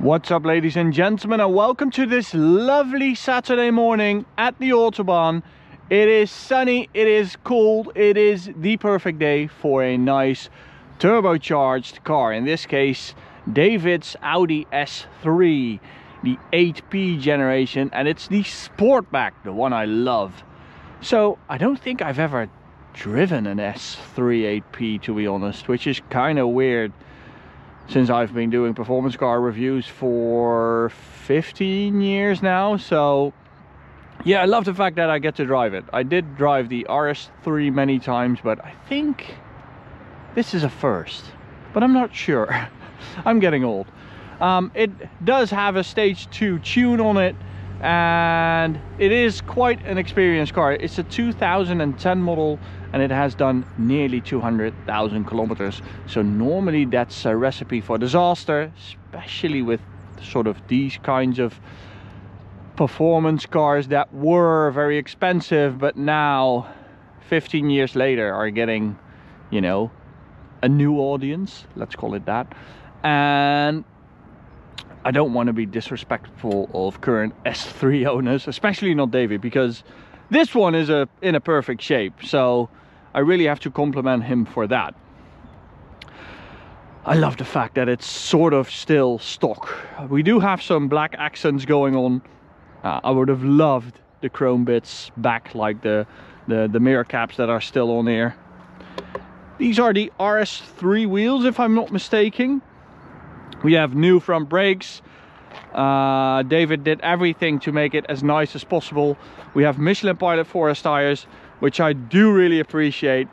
What's up ladies and gentlemen and welcome to this lovely Saturday morning at the Autobahn. It is sunny, it is cold, it is the perfect day for a nice turbocharged car. In this case, David's Audi S3, the 8P generation and it's the Sportback, the one I love. So I don't think I've ever driven an S3 8P to be honest, which is kind of weird since I've been doing performance car reviews for 15 years now. So yeah, I love the fact that I get to drive it. I did drive the RS3 many times, but I think this is a first, but I'm not sure. I'm getting old. Um, it does have a stage 2 tune on it and it is quite an experienced car. It's a 2010 model and it has done nearly 200,000 kilometers. So normally that's a recipe for disaster, especially with sort of these kinds of performance cars that were very expensive, but now 15 years later are getting, you know, a new audience, let's call it that. And I don't want to be disrespectful of current S3 owners, especially not David, because this one is a in a perfect shape. So I really have to compliment him for that. I love the fact that it's sort of still stock. We do have some black accents going on. Uh, I would have loved the chrome bits back like the, the, the mirror caps that are still on here. These are the RS3 wheels if I'm not mistaken. We have new front brakes. Uh, David did everything to make it as nice as possible. We have Michelin Pilot 4S tires which I do really appreciate.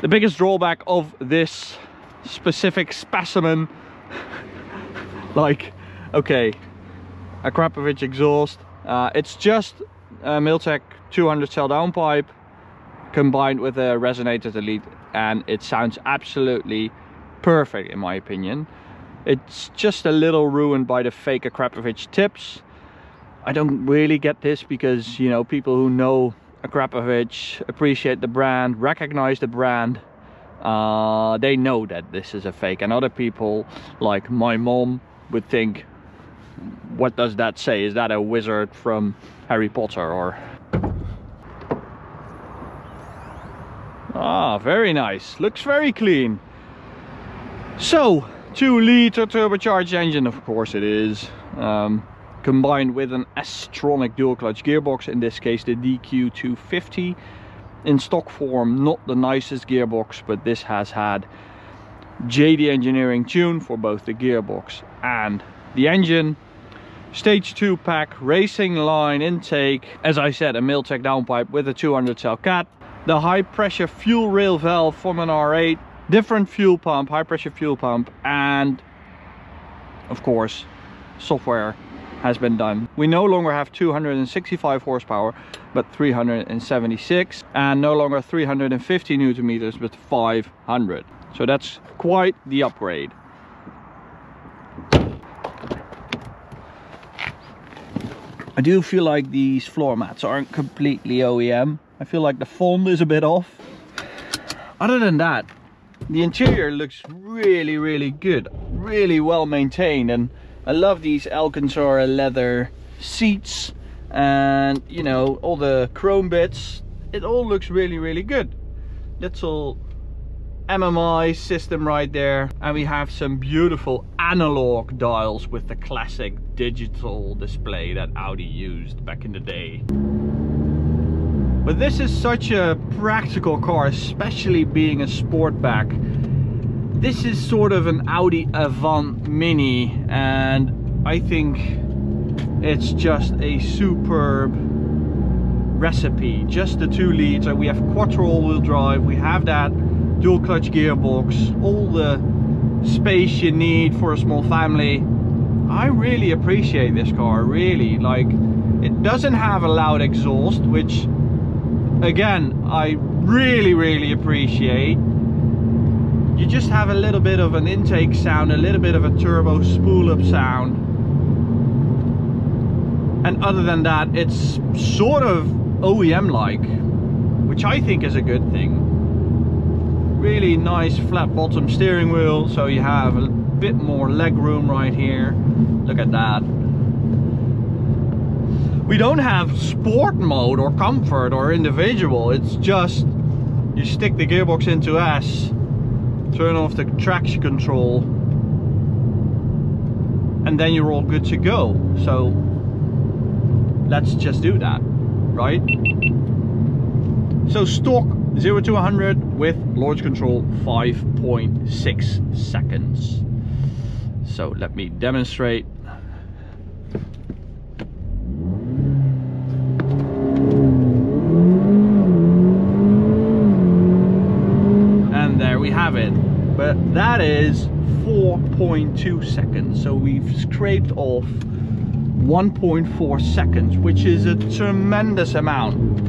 The biggest drawback of this specific specimen, like, okay, a Akrapovic exhaust, uh, it's just a Milltek 200 cell downpipe combined with a resonator delete and it sounds absolutely perfect in my opinion. It's just a little ruined by the fake Akrapovic tips. I don't really get this because, you know, people who know Akrapovic appreciate the brand, recognize the brand. Uh, they know that this is a fake and other people like my mom would think what does that say is that a wizard from Harry Potter or ah very nice looks very clean so 2 liter turbocharged engine of course it is um, combined with an S-tronic dual clutch gearbox, in this case the DQ250. In stock form, not the nicest gearbox, but this has had JD Engineering tune for both the gearbox and the engine. Stage 2 pack, Racingline intake, as I said a Milltek downpipe with a 200 cell cat. The high pressure fuel rail valve from an R8, different fuel pump, high pressure fuel pump and of course software has been done. We no longer have 265 horsepower, but 376, and no longer 350 newton meters, but 500. So that's quite the upgrade. I do feel like these floor mats aren't completely OEM. I feel like the font is a bit off. Other than that, the interior looks really, really good. Really well maintained and I love these Alcantara leather seats and you know all the chrome bits it all looks really really good little MMI system right there and we have some beautiful analog dials with the classic digital display that Audi used back in the day but this is such a practical car especially being a sportback this is sort of an Audi Avant Mini and I think it's just a superb recipe. Just the two liter. We have quattro all-wheel drive. We have that dual clutch gearbox. All the space you need for a small family. I really appreciate this car, really. Like, it doesn't have a loud exhaust, which, again, I really, really appreciate you just have a little bit of an intake sound, a little bit of a turbo spool up sound. And other than that, it's sort of OEM-like, which I think is a good thing. Really nice flat bottom steering wheel, so you have a bit more leg room right here. Look at that. We don't have sport mode or comfort or individual. It's just you stick the gearbox into S, turn off the traction control, and then you're all good to go. So let's just do that, right? So stock 0 to 100 with launch control 5.6 seconds. So let me demonstrate. And there we have But that is 4.2 seconds. So we've scraped off 1.4 seconds, which is a tremendous amount.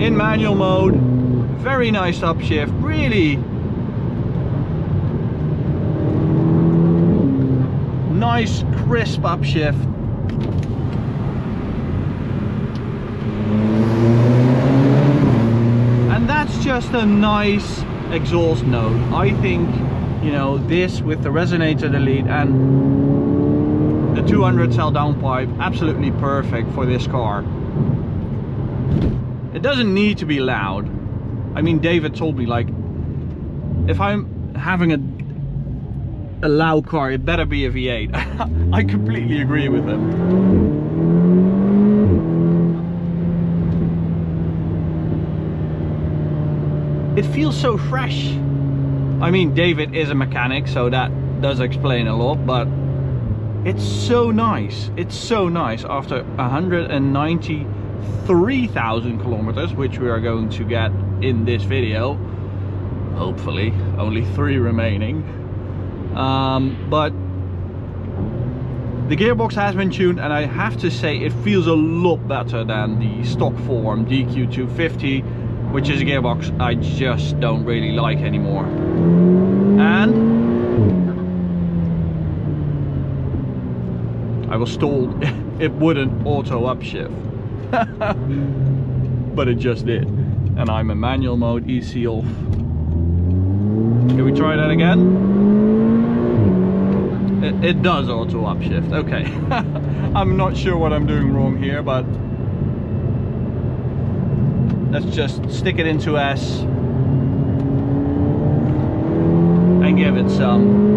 in manual mode very nice upshift really nice crisp upshift and that's just a nice exhaust note I think you know this with the resonator delete and the 200 cell downpipe absolutely perfect for this car it doesn't need to be loud. I mean, David told me like, if I'm having a a loud car, it better be a V8. I completely agree with him. It feels so fresh. I mean, David is a mechanic, so that does explain a lot, but it's so nice. It's so nice after 190 3,000 kilometers, which we are going to get in this video. Hopefully, only three remaining. Um, but the gearbox has been tuned and I have to say it feels a lot better than the stock form DQ250 which is a gearbox I just don't really like anymore and I was told it wouldn't auto upshift but it just did. And I'm in manual mode, EC off. Can we try that again? It, it does auto upshift, okay. I'm not sure what I'm doing wrong here, but let's just stick it into S and give it some.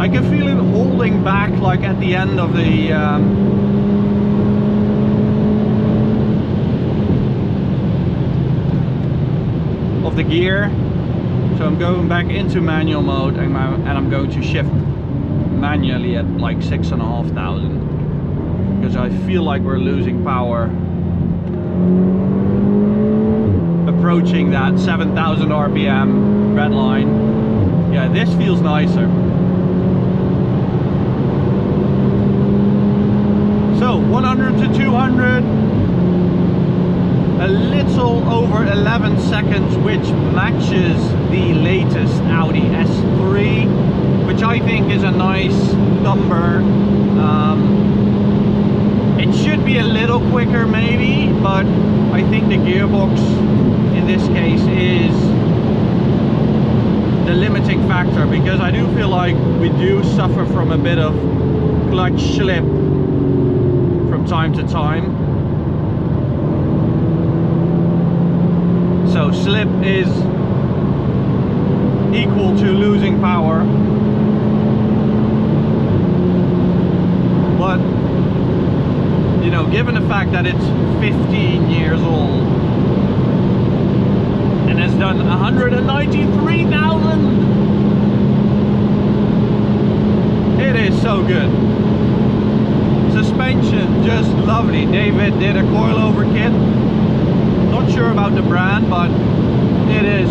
I can feel it holding back like at the end of the um, of the gear. So I'm going back into manual mode and, and I'm going to shift manually at like six and a half thousand. Because I feel like we're losing power. Approaching that 7000 RPM red line. Yeah this feels nicer. So 100 to 200, a little over 11 seconds, which matches the latest Audi S3, which I think is a nice number. Um, it should be a little quicker maybe, but I think the gearbox in this case is the limiting factor because I do feel like we do suffer from a bit of clutch slip from time to time. So slip is equal to losing power. But, given the fact that it's 15 years old and has done 193,000, it is so good. Suspension just lovely. David did a coilover kit. Not sure about the brand but it is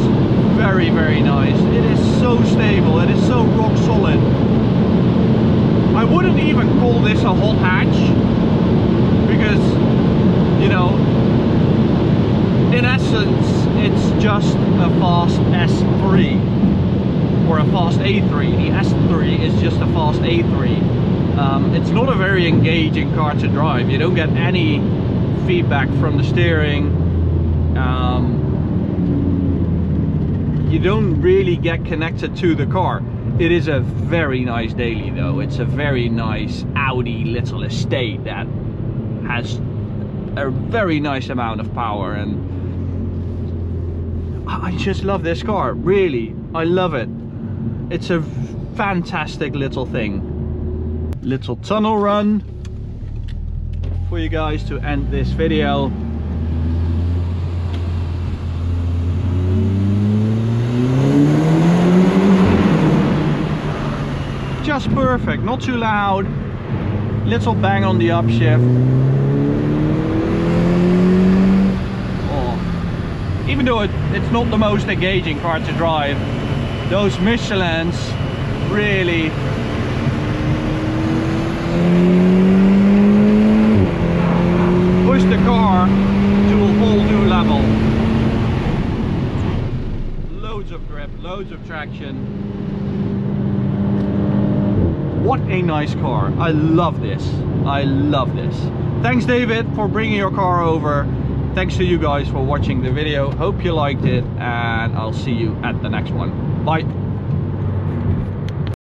very very nice. It is so stable. It is so rock solid. I wouldn't even call this a hot hatch you know in essence it's just a fast S3 or a fast A3 the S3 is just a fast A3 um, it's not a very engaging car to drive. You don't get any feedback from the steering. Um, you don't really get connected to the car. It is a very nice daily though. It's a very nice Audi little estate that has a very nice amount of power and I just love this car, really. I love it. It's a fantastic little thing. Little tunnel run for you guys to end this video. Just perfect, not too loud. Little bang on the upshift. Even though it, it's not the most engaging car to drive, those Michelins really push the car to a whole new level. Loads of grip, loads of traction. What a nice car. I love this. I love this. Thanks David for bringing your car over. Thanks to you guys for watching the video. Hope you liked it and I'll see you at the next one. Bye.